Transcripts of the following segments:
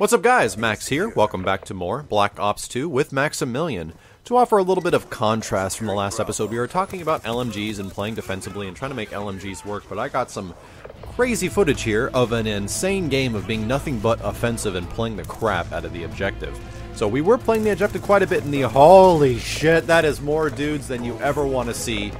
What's up, guys? Max here. Welcome back to more Black Ops 2 with Maximilian. To offer a little bit of contrast from the last episode, we were talking about LMGs and playing defensively and trying to make LMGs work, but I got some crazy footage here of an insane game of being nothing but offensive and playing the crap out of the objective. So we were playing the objective quite a bit in the holy shit, that is more dudes than you ever want to see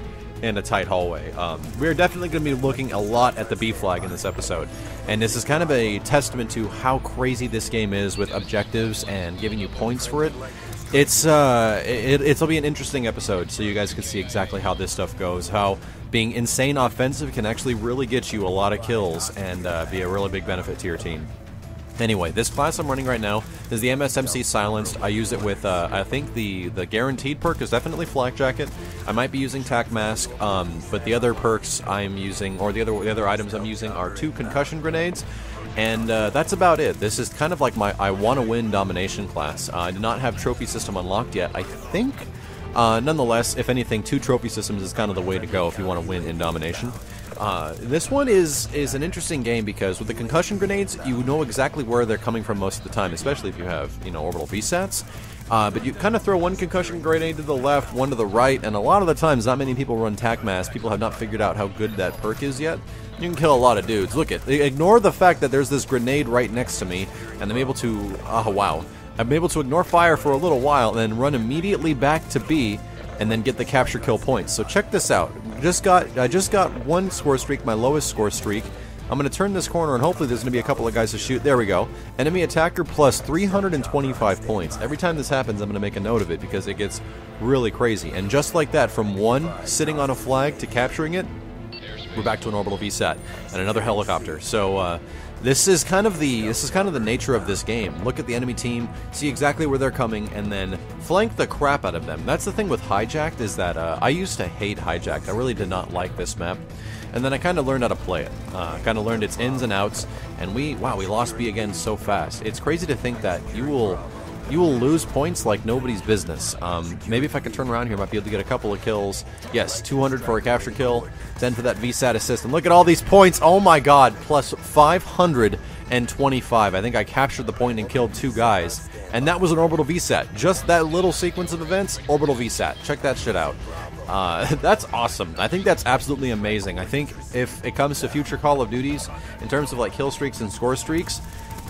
in a tight hallway. Um, we're definitely going to be looking a lot at the B flag in this episode, and this is kind of a testament to how crazy this game is with objectives and giving you points for it. It's uh, it, it'll be an interesting episode, so you guys can see exactly how this stuff goes. How being insane offensive can actually really get you a lot of kills and uh, be a really big benefit to your team. Anyway, this class I'm running right now is the MSMC Silenced. I use it with, uh, I think the, the guaranteed perk is definitely Flak Jacket. I might be using Tac Mask, um, but the other perks I'm using, or the other, the other items I'm using are two Concussion Grenades, and uh, that's about it. This is kind of like my I want to win domination class. Uh, I do not have trophy system unlocked yet. I think, uh, nonetheless, if anything, two trophy systems is kind of the way to go if you want to win in domination. Uh, this one is is an interesting game because with the concussion grenades, you know exactly where they're coming from most of the time, especially if you have you know orbital VSATs. Uh, but you kind of throw one concussion grenade to the left, one to the right, and a lot of the times, not many people run tac mask. People have not figured out how good that perk is yet. You can kill a lot of dudes. Look at they ignore the fact that there's this grenade right next to me, and I'm able to. Oh wow! I'm able to ignore fire for a little while, and then run immediately back to B, and then get the capture kill points. So check this out. Just got I just got one score streak, my lowest score streak. I'm going to turn this corner and hopefully there's going to be a couple of guys to shoot. There we go. Enemy attacker plus 325 points. Every time this happens, I'm going to make a note of it because it gets really crazy. And just like that, from one sitting on a flag to capturing it, we're back to an orbital VSAT and another helicopter. So uh, this is kind of the this is kind of the nature of this game. Look at the enemy team, see exactly where they're coming, and then flank the crap out of them. That's the thing with hijacked is that uh, I used to hate hijacked. I really did not like this map, and then I kind of learned how to play it. Uh, kind of learned its ins and outs, and we wow we lost B again so fast. It's crazy to think that you will you will lose points like nobody's business. Um, maybe if I could turn around here, I might be able to get a couple of kills. Yes, 200 for a capture kill, 10 for that VSAT assist. And look at all these points. Oh my god, plus 525. I think I captured the point and killed two guys. And that was an orbital VSAT. Just that little sequence of events, orbital VSAT. Check that shit out. Uh, that's awesome. I think that's absolutely amazing. I think if it comes to future Call of Duties, in terms of like kill streaks and score streaks,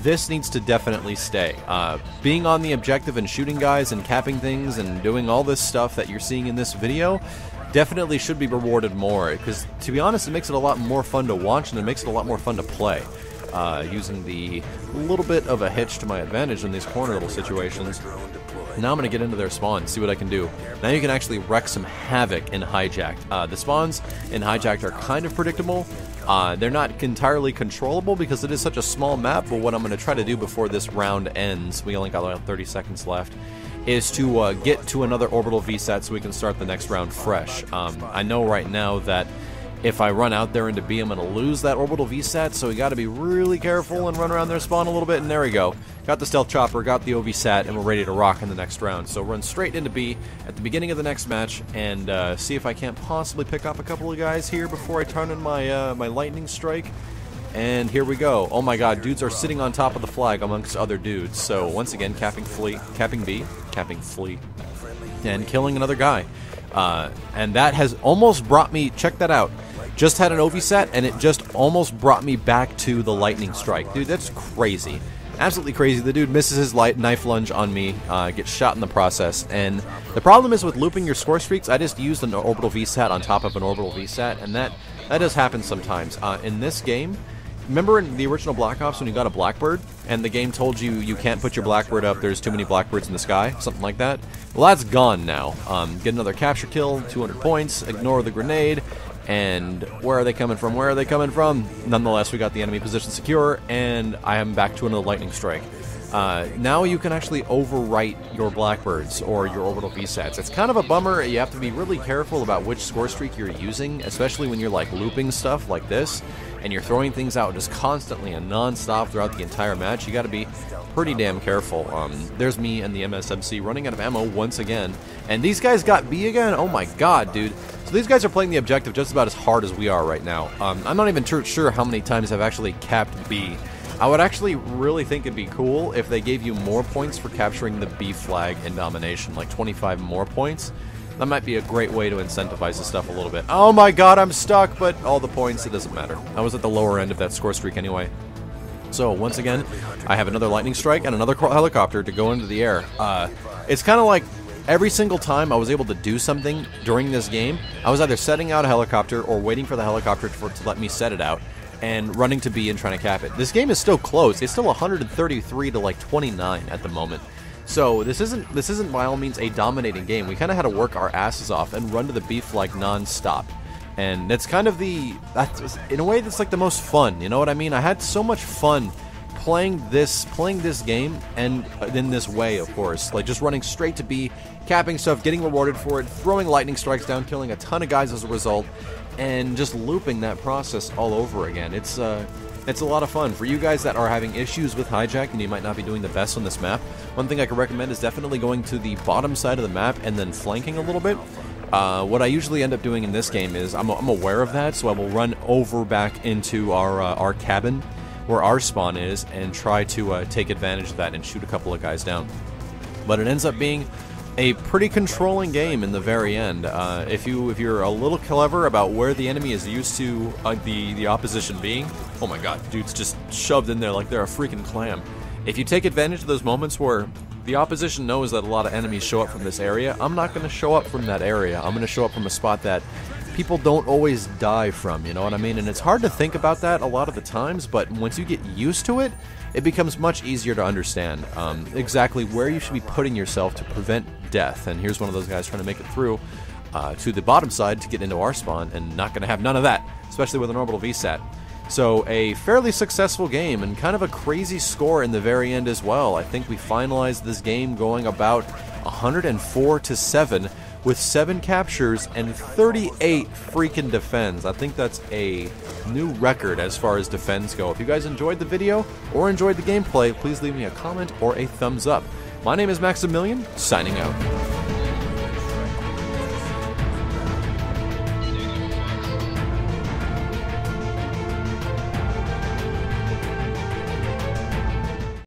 this needs to definitely stay. Uh, being on the objective and shooting guys and capping things and doing all this stuff that you're seeing in this video definitely should be rewarded more because to be honest it makes it a lot more fun to watch and it makes it a lot more fun to play uh, using the little bit of a hitch to my advantage in these corner little situations now I'm going to get into their spawns, see what I can do. Now you can actually wreck some havoc in Hijacked. Uh, the spawns in Hijacked are kind of predictable. Uh, they're not entirely controllable because it is such a small map, but what I'm going to try to do before this round ends, we only got about 30 seconds left, is to uh, get to another orbital VSAT so we can start the next round fresh. Um, I know right now that if I run out there into B, I'm going to lose that orbital VSAT, so we got to be really careful and run around their spawn a little bit, and there we go. Got the stealth chopper, got the OVSAT, and we're ready to rock in the next round. So run straight into B at the beginning of the next match, and uh, see if I can't possibly pick off a couple of guys here before I turn in my, uh, my lightning strike. And here we go. Oh my god, dudes are sitting on top of the flag amongst other dudes. So once again, capping fleet, capping B, capping fleet, and killing another guy. Uh, and that has almost brought me, check that out, just had an OVSAT, and it just almost brought me back to the lightning strike. Dude, that's crazy. Absolutely crazy. The dude misses his light knife lunge on me, uh, gets shot in the process. And the problem is with looping your score streaks, I just used an orbital VSAT on top of an orbital VSAT, and that, that does happen sometimes. Uh, in this game, remember in the original Black Ops when you got a Blackbird, and the game told you you can't put your Blackbird up, there's too many Blackbirds in the sky? Something like that? Well, that's gone now. Um, get another capture kill, 200 points, ignore the grenade, and where are they coming from? Where are they coming from? Nonetheless, we got the enemy position secure, and I am back to another lightning strike. Uh, now you can actually overwrite your Blackbirds or your orbital VSATs. It's kind of a bummer. You have to be really careful about which score streak you're using, especially when you're like looping stuff like this, and you're throwing things out just constantly and non-stop throughout the entire match. You got to be pretty damn careful. Um, there's me and the MSMC running out of ammo once again, and these guys got B again. Oh my god, dude! So these guys are playing the objective just about as hard as we are right now. Um, I'm not even sure how many times I've actually capped B. I would actually really think it'd be cool if they gave you more points for capturing the B flag in domination, like 25 more points. That might be a great way to incentivize the stuff a little bit. Oh my god, I'm stuck, but all the points, it doesn't matter. I was at the lower end of that score streak anyway. So, once again, I have another lightning strike and another helicopter to go into the air. Uh, it's kind of like every single time I was able to do something during this game, I was either setting out a helicopter or waiting for the helicopter for, to let me set it out and running to B and trying to cap it. This game is still close. It's still 133 to like 29 at the moment. So this isn't this isn't by all means a dominating game. We kind of had to work our asses off and run to the beef like non-stop. And that's kind of the that's in a way that's like the most fun. You know what I mean? I had so much fun playing this playing this game and in this way, of course, like just running straight to B, capping stuff, getting rewarded for it, throwing lightning strikes down, killing a ton of guys as a result, and just looping that process all over again. It's uh it's a lot of fun. For you guys that are having issues with hijack and you might not be doing the best on this map, one thing I could recommend is definitely going to the bottom side of the map and then flanking a little bit. Uh, what I usually end up doing in this game is I'm, I'm, aware of that, so I will run over back into our uh, our cabin where our spawn is and try to uh, take advantage of that and shoot a couple of guys down. But it ends up being a pretty controlling game in the very end. Uh, if you if you're a little clever about where the enemy is used to uh, the the opposition being, oh my god, dude's just shoved in there like they're a freaking clam. If you take advantage of those moments where the opposition knows that a lot of enemies show up from this area, I'm not going to show up from that area. I'm going to show up from a spot that people don't always die from, you know what I mean? And it's hard to think about that a lot of the times, but once you get used to it, it becomes much easier to understand um, exactly where you should be putting yourself to prevent death. And here's one of those guys trying to make it through uh, to the bottom side to get into our spawn, and not going to have none of that, especially with an orbital VSAT. So a fairly successful game and kind of a crazy score in the very end as well. I think we finalized this game going about 104 to 7 with 7 captures and 38 freaking defends. I think that's a new record as far as defends go. If you guys enjoyed the video or enjoyed the gameplay, please leave me a comment or a thumbs up. My name is Maximilian, signing out.